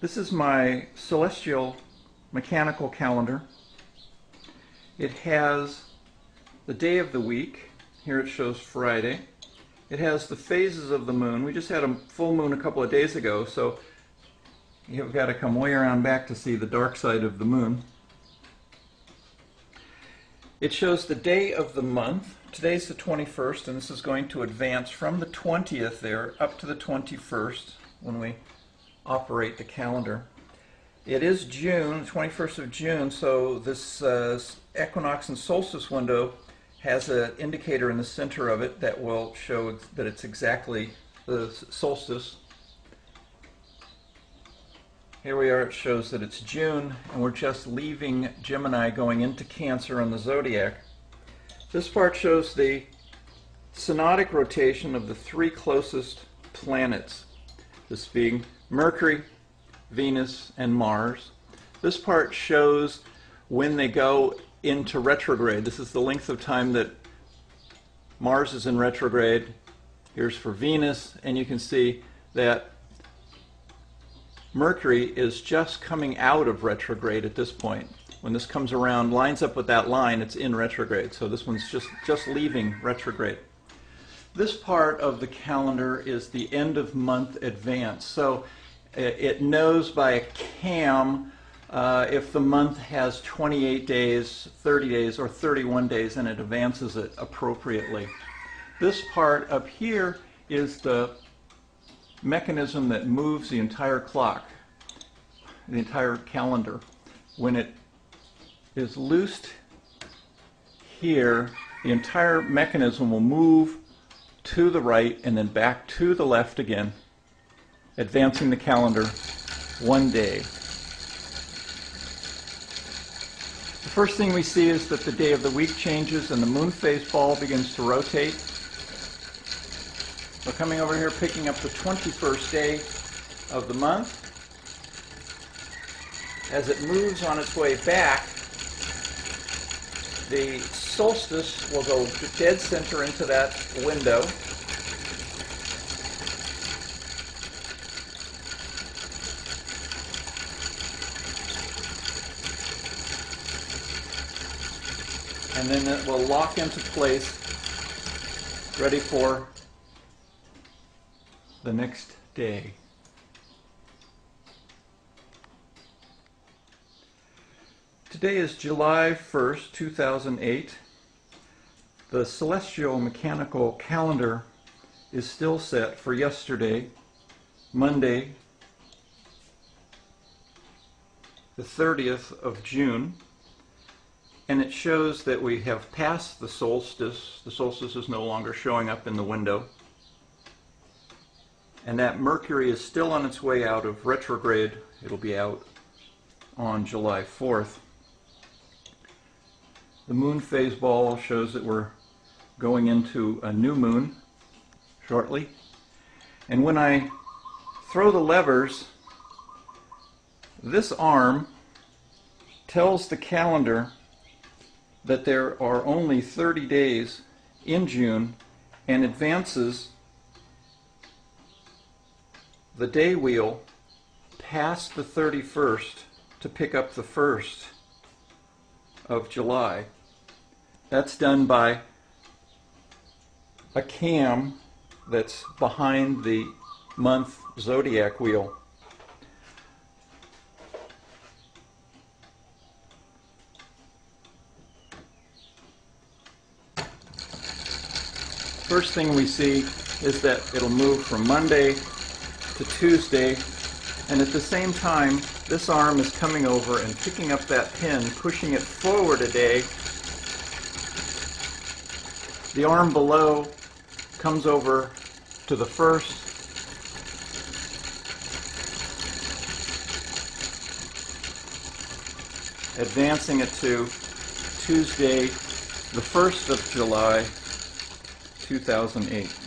This is my celestial mechanical calendar. It has the day of the week. Here it shows Friday. It has the phases of the moon. We just had a full moon a couple of days ago, so you've got to come way around back to see the dark side of the moon. It shows the day of the month. Today's the 21st, and this is going to advance from the 20th there up to the 21st when we operate the calendar. It is June, 21st of June, so this uh, equinox and solstice window has an indicator in the center of it that will show that it's exactly the solstice. Here we are, it shows that it's June, and we're just leaving Gemini going into Cancer on the zodiac. This part shows the synodic rotation of the three closest planets, this being Mercury, Venus, and Mars. This part shows when they go into retrograde. This is the length of time that Mars is in retrograde. Here's for Venus, and you can see that Mercury is just coming out of retrograde at this point. When this comes around, lines up with that line, it's in retrograde. So this one's just, just leaving retrograde. This part of the calendar is the end of month advance. So it knows by a cam uh, if the month has 28 days, 30 days, or 31 days, and it advances it appropriately. This part up here is the mechanism that moves the entire clock, the entire calendar. When it is loosed here, the entire mechanism will move to the right and then back to the left again advancing the calendar one day. The first thing we see is that the day of the week changes and the moon phase ball begins to rotate. We're coming over here picking up the 21st day of the month. As it moves on its way back, the solstice will go dead center into that window and then it will lock into place ready for the next day. Today is July 1st, 2008. The celestial mechanical calendar is still set for yesterday, Monday, the 30th of June and it shows that we have passed the solstice. The solstice is no longer showing up in the window. And that Mercury is still on its way out of retrograde. It'll be out on July 4th. The moon phase ball shows that we're going into a new moon shortly. And when I throw the levers, this arm tells the calendar that there are only 30 days in June and advances the day wheel past the 31st to pick up the 1st of July. That's done by a cam that's behind the month zodiac wheel. First thing we see is that it'll move from Monday to Tuesday, and at the same time, this arm is coming over and picking up that pin, pushing it forward a day. The arm below comes over to the first, advancing it to Tuesday, the 1st of July, 2008.